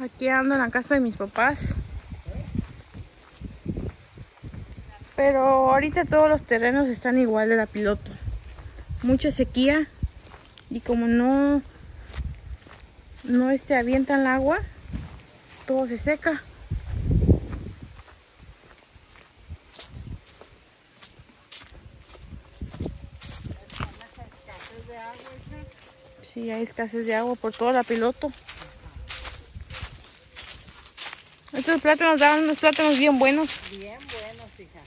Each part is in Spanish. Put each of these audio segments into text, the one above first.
Aquí ando en la casa de mis papás. Pero ahorita todos los terrenos están igual de la piloto. Mucha sequía. Y como no, no este, avientan el agua, todo se seca. Sí, hay escasez de agua por toda la piloto. Estos plátanos daban unos plátanos bien buenos. Bien buenos, hija.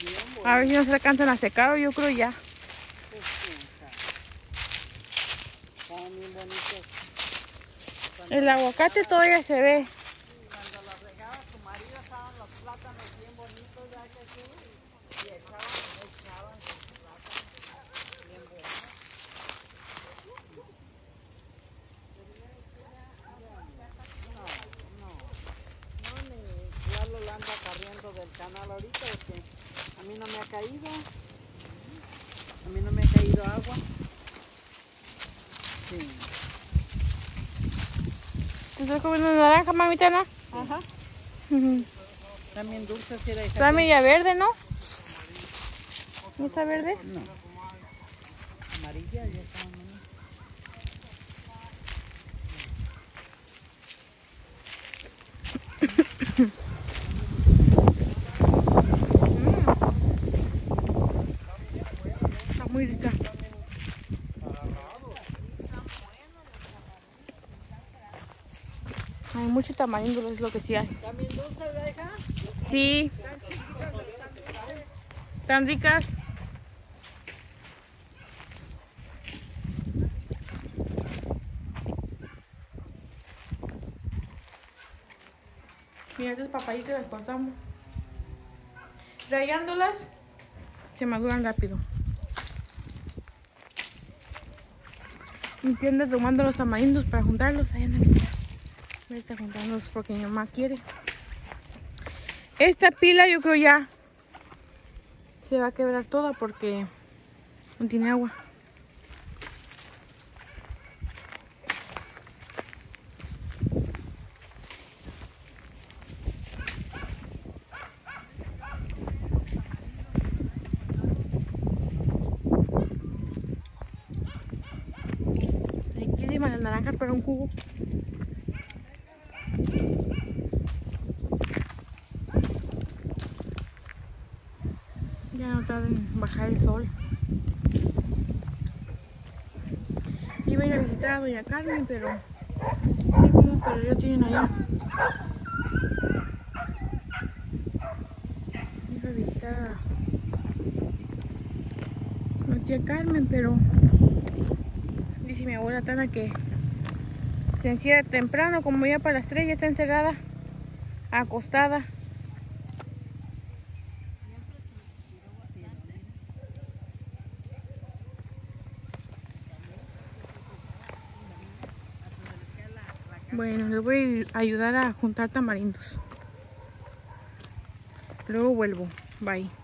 Bien buenos. A ver si no se alcanzan a secar yo creo ya. Pues, bien bonitos. El aguacate todavía se ve. Y cuando los regaba tu marido estaban los plátanos bien bonitos, ya que sí. Y echaban, echaban sus plátanos. Bien buenos. No, no. No, ni Lalo la anda corriendo del canal ahorita porque a mí no me ha caído. A mí no me ha caído agua. Sí. ¿Tú estás comiendo naranja, mamita, no? Ajá. También dulce, si era. Está media verde, ¿no? ¿No está verde? No. Amarilla, ya está muy rica. Hay mucho tamarindo, es lo que sí hay. ¿También dulce, la hija? Sí, Están ricas. Mira estas papayitas las cortamos. Rayándolas se maduran rápido. Mi tía anda tomando los tamarindos para juntarlos. Ahí mi tía. Ahorita juntándolos porque mi mamá quiere. Esta pila yo creo ya se va a quebrar toda porque no tiene agua. Riquísimas las naranjas para un jugo. Ya no tarda en bajar el sol. Iba a ir a visitar a Doña Carmen, pero pero ya tienen allá. Iba a visitar a la tía Carmen, pero dice mi abuela Tana que se encierra temprano, como ya para las 3 ya está encerrada, acostada. Bueno, les voy a ayudar a juntar tamarindos. Luego vuelvo. Bye.